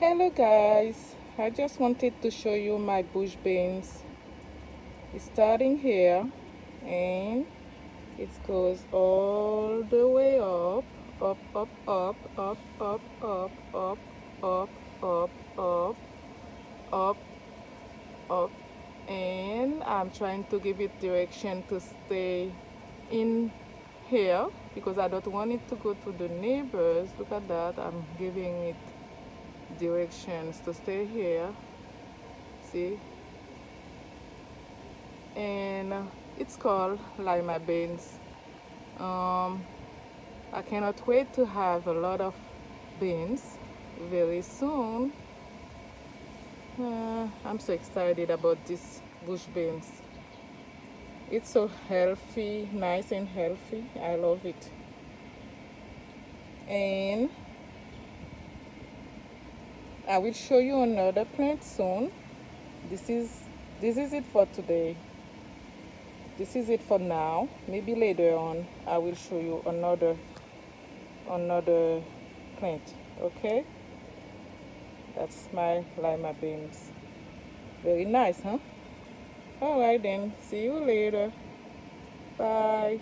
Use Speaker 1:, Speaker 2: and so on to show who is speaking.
Speaker 1: hello guys I just wanted to show you my bush beans it's starting here and it goes all the way up up up up up up up up up up up up up and I'm trying to give it direction to stay in here because I don't want it to go to the neighbors look at that I'm giving it directions to stay here see? And it's called lima beans um, I cannot wait to have a lot of beans very soon. Uh, I'm so excited about this bush beans it's so healthy nice and healthy. I love it. And I will show you another plant soon. This is this is it for today. This is it for now. Maybe later on I will show you another another plant okay? That's my lima beans. Very nice huh? All right then. See you later. Bye